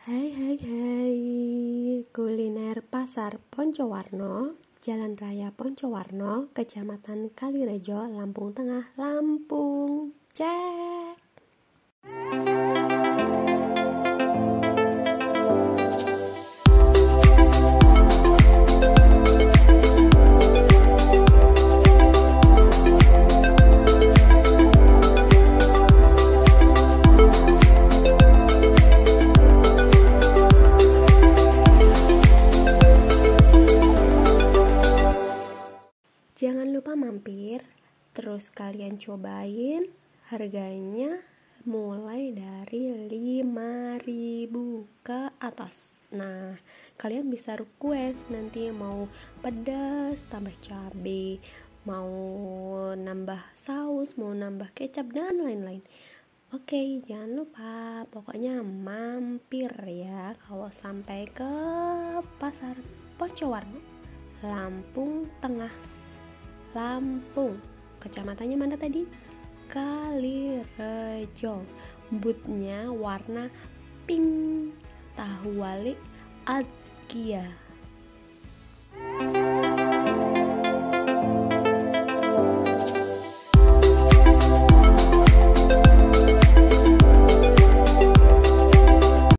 Hai hai hai. Kuliner Pasar Poncowarno Jalan Raya Poncowarno Kecamatan Kalirejo Lampung Tengah Lampung. Cek Jangan lupa mampir, terus kalian cobain harganya mulai dari 5000 ke atas. Nah, kalian bisa request nanti mau pedas, tambah cabe, mau nambah saus, mau nambah kecap dan lain-lain. Oke, jangan lupa pokoknya mampir ya kalau sampai ke Pasar Pocowarno, Lampung Tengah. Lampung kecamatannya mana tadi? Kalirejo. Butnya warna pink. Tahu wali Azkia